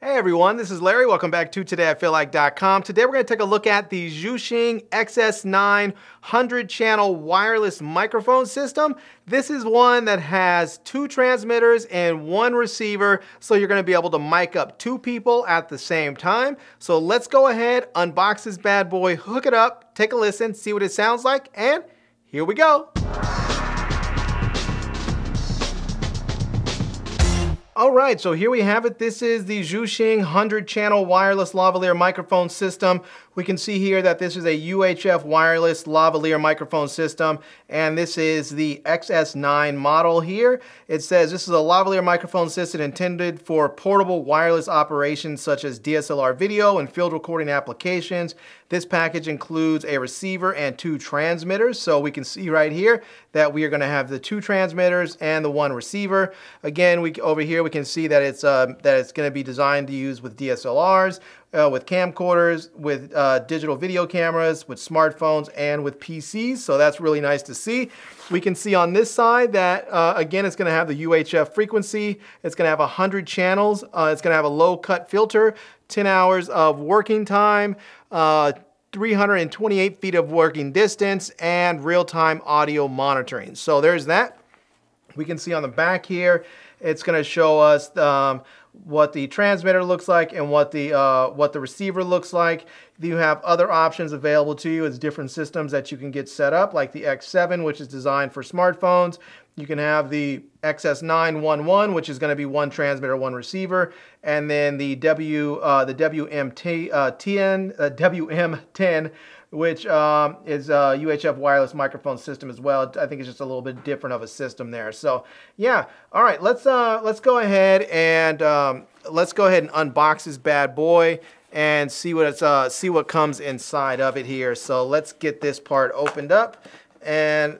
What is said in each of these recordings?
Hey everyone, this is Larry. Welcome back to TodayIFeelLike.com. Today we're going to take a look at the Zhuosheng XS9 100 channel wireless microphone system. This is one that has two transmitters and one receiver, so you're going to be able to mic up two people at the same time. So let's go ahead, unbox this bad boy, hook it up, take a listen, see what it sounds like, and here we go. All right, so here we have it. This is the Zhuosheng 100 channel wireless lavalier microphone system. We can see here that this is a UHF wireless lavalier microphone system, and this is the XS9 model here. It says this is a lavalier microphone system intended for portable wireless operations such as DSLR video and field recording applications. This package includes a receiver and two transmitters. So we can see right here that we are going to have the two transmitters and the one receiver. Again, we over here we can see that it's uh, that it's going to be designed to use with DSLRs uh, with camcorders, with uh, digital video cameras, with smartphones, and with PCs. So that's really nice to see. We can see on this side that, uh, again, it's going to have the UHF frequency. It's going to have 100 channels. Uh, it's going to have a low cut filter, 10 hours of working time, uh, 328 feet of working distance, and real-time audio monitoring. So there's that. We can see on the back here, it's going to show us um, what the transmitter looks like and what the uh, what the receiver looks like. You have other options available to you as different systems that you can get set up, like the X7, which is designed for smartphones. You can have the XS911, which is going to be one transmitter, one receiver, and then the W uh, the WMT uh, 10 uh, WM10 which um, is a UHF wireless microphone system as well. I think it's just a little bit different of a system there. So yeah, all right, let's uh, let's go ahead and um, let's go ahead and unbox this bad boy and see what it's uh, see what comes inside of it here. So let's get this part opened up and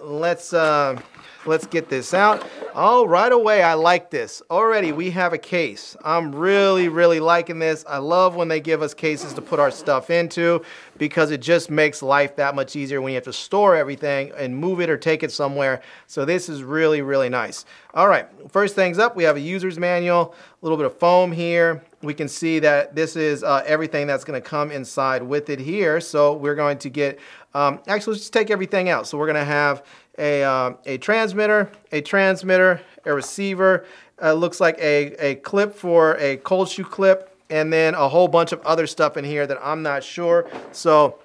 let's. Uh, Let's get this out. Oh, right away, I like this. Already, we have a case. I'm really, really liking this. I love when they give us cases to put our stuff into because it just makes life that much easier when you have to store everything and move it or take it somewhere. So this is really, really nice. All right, first things up, we have a user's manual, a little bit of foam here. We can see that this is uh, everything that's gonna come inside with it here. So we're going to get, um, actually, let's just take everything out. So we're gonna have a, uh, a transmitter, a transmitter, a receiver, uh, looks like a, a clip for a cold shoe clip, and then a whole bunch of other stuff in here that I'm not sure. So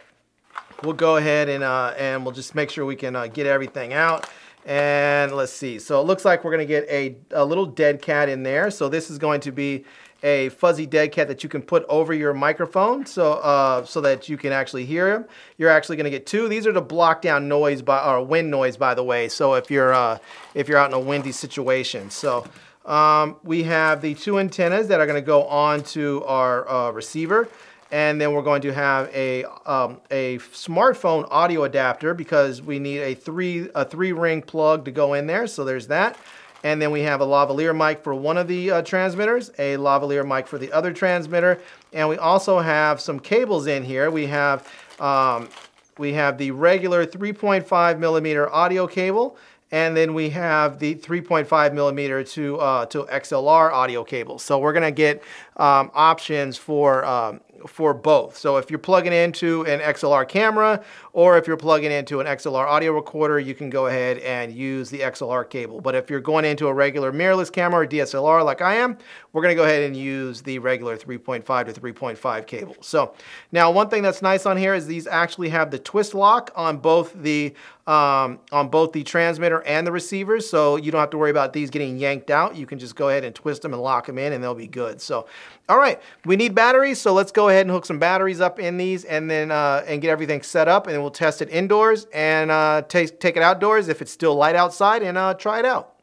we'll go ahead and, uh, and we'll just make sure we can uh, get everything out. And let's see. So it looks like we're going to get a, a little dead cat in there. So this is going to be a fuzzy dead cat that you can put over your microphone so uh, so that you can actually hear him. You're actually going to get two. These are to block down noise by or wind noise, by the way. So if you're uh, if you're out in a windy situation, so. Um, we have the two antennas that are going to go onto our uh, receiver and then we're going to have a um, a smartphone audio adapter because we need a three a three ring plug to go in there so there's that and then we have a lavalier mic for one of the uh, transmitters, a lavalier mic for the other transmitter, and we also have some cables in here. We have um, we have the regular 3.5 millimeter audio cable, and then we have the 3.5 millimeter to uh, to XLR audio cable. So we're gonna get um, options for um, for both. So if you're plugging into an XLR camera or if you're plugging into an XLR audio recorder, you can go ahead and use the XLR cable. But if you're going into a regular mirrorless camera or DSLR like I am, we're gonna go ahead and use the regular 3.5 to 3.5 cable. So now one thing that's nice on here is these actually have the twist lock on both the um, on both the transmitter and the receivers. So you don't have to worry about these getting yanked out. You can just go ahead and twist them and lock them in and they'll be good. So, all right, we need batteries. So let's go ahead and hook some batteries up in these and then uh, and get everything set up and we'll test it indoors and uh, take, take it outdoors if it's still light outside and uh, try it out.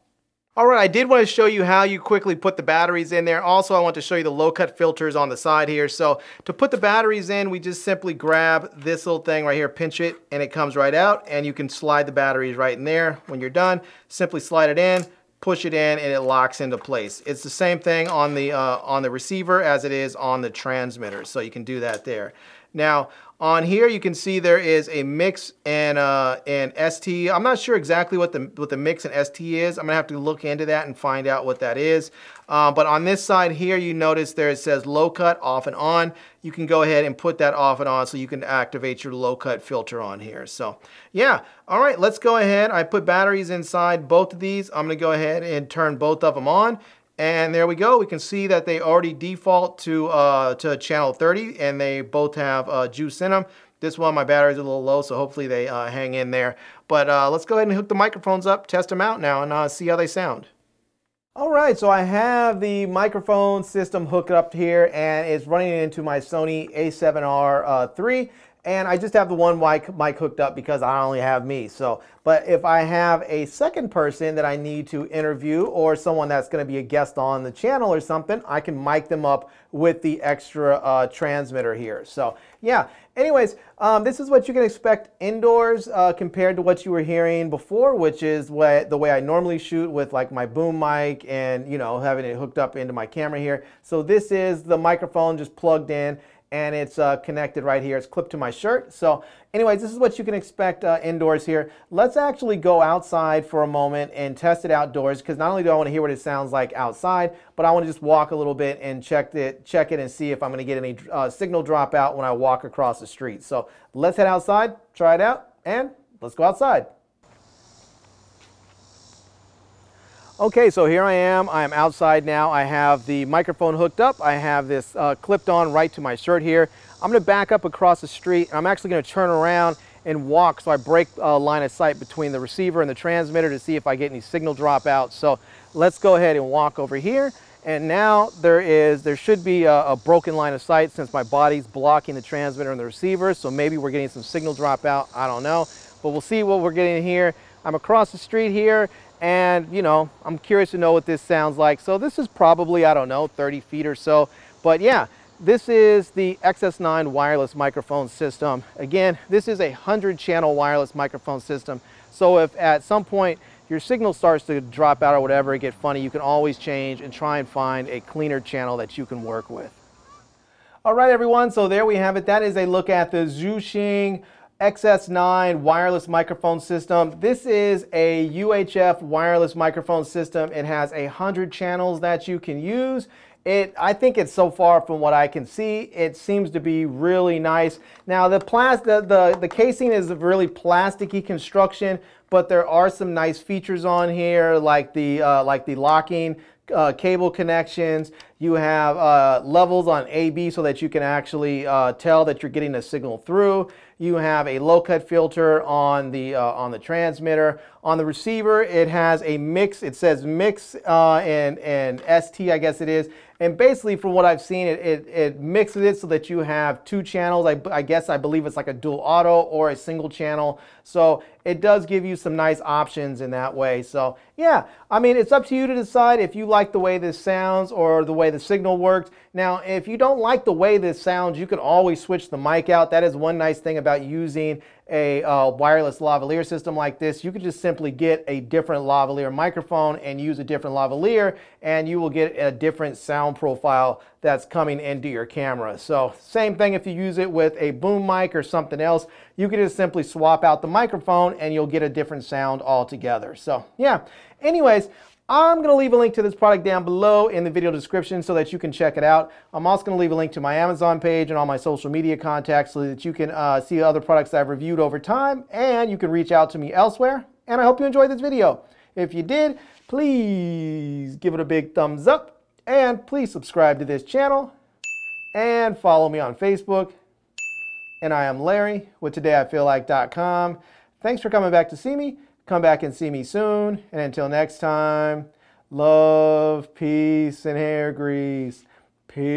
All right, I did want to show you how you quickly put the batteries in there. Also, I want to show you the low cut filters on the side here. So to put the batteries in, we just simply grab this little thing right here, pinch it, and it comes right out. And you can slide the batteries right in there. When you're done, simply slide it in, push it in, and it locks into place. It's the same thing on the, uh, on the receiver as it is on the transmitter. So you can do that there. Now, on here you can see there is a mix and uh, and ST. I'm not sure exactly what the what the mix and ST is. I'm gonna have to look into that and find out what that is. Uh, but on this side here, you notice there it says low cut off and on. You can go ahead and put that off and on so you can activate your low cut filter on here. So yeah, all right, let's go ahead. I put batteries inside both of these. I'm gonna go ahead and turn both of them on and there we go. We can see that they already default to, uh, to channel 30 and they both have uh, juice in them. This one, my battery's a little low, so hopefully they uh, hang in there. But uh, let's go ahead and hook the microphones up, test them out now, and uh, see how they sound. All right, so I have the microphone system hooked up here, and it's running into my Sony a7R 3 and I just have the one mic, hooked up because I only have me. So, but if I have a second person that I need to interview or someone that's going to be a guest on the channel or something, I can mic them up with the extra uh, transmitter here. So, yeah. Anyways, um, this is what you can expect indoors uh, compared to what you were hearing before, which is what the way I normally shoot with like my boom mic and you know having it hooked up into my camera here. So this is the microphone just plugged in and it's uh, connected right here. It's clipped to my shirt. So anyways, this is what you can expect uh, indoors here. Let's actually go outside for a moment and test it outdoors because not only do I want to hear what it sounds like outside, but I want to just walk a little bit and check it, check it and see if I'm going to get any uh, signal dropout when I walk across the street. So let's head outside, try it out, and let's go outside. Okay, so here I am. I am outside now. I have the microphone hooked up. I have this uh, clipped on right to my shirt here. I'm gonna back up across the street. I'm actually gonna turn around and walk so I break a line of sight between the receiver and the transmitter to see if I get any signal dropout. So let's go ahead and walk over here. And now there is, there should be a, a, broken line of sight since my body's blocking the transmitter and the receiver. So maybe we're getting some signal dropout. I don't know, but we'll see what we're getting here. I'm across the street here and you know I'm curious to know what this sounds like. So this is probably I don't know 30 feet or so. But yeah this is the XS9 wireless microphone system. Again this is a 100 channel wireless microphone system. So if at some point your signal starts to drop out or whatever get funny you can always change and try and find a cleaner channel that you can work with. All right everyone. So there we have it. That is a look at the Zhuosheng XS9 wireless microphone system. This is a UHF wireless microphone system. It has a hundred channels that you can use. It, I think it's so far from what I can see, it seems to be really nice. Now the, plas the, the, the casing is a really plasticky construction, but there are some nice features on here like the, uh, like the locking uh, cable connections. You have uh, levels on AB so that you can actually uh, tell that you're getting a signal through. You have a low cut filter on the uh, on the transmitter. On the receiver, it has a mix. It says mix uh, and and ST, I guess it is. And basically, from what I've seen, it, it, it mixes it so that you have two channels. I, I guess I believe it's like a dual auto or a single channel. So it does give you some nice options in that way. So yeah, I mean, it's up to you to decide if you like the way this sounds or the way the signal works. Now, if you don't like the way this sounds, you can always switch the mic out. That is one nice thing about using a uh, wireless lavalier system like this, you could just simply get a different lavalier microphone and use a different lavalier and you will get a different sound profile that's coming into your camera. So same thing if you use it with a boom mic or something else, you can just simply swap out the microphone and you'll get a different sound altogether. So yeah, anyways, I'm going to leave a link to this product down below in the video description so that you can check it out. I'm also going to leave a link to my Amazon page and all my social media contacts so that you can uh, see other products I've reviewed over time and you can reach out to me elsewhere. And I hope you enjoyed this video. If you did, please give it a big thumbs up and please subscribe to this channel and follow me on Facebook. And I am Larry with TodayIFeelLike.com. Thanks for coming back to see me. Come back and see me soon. And until next time, love, peace, and hair grease. Peace.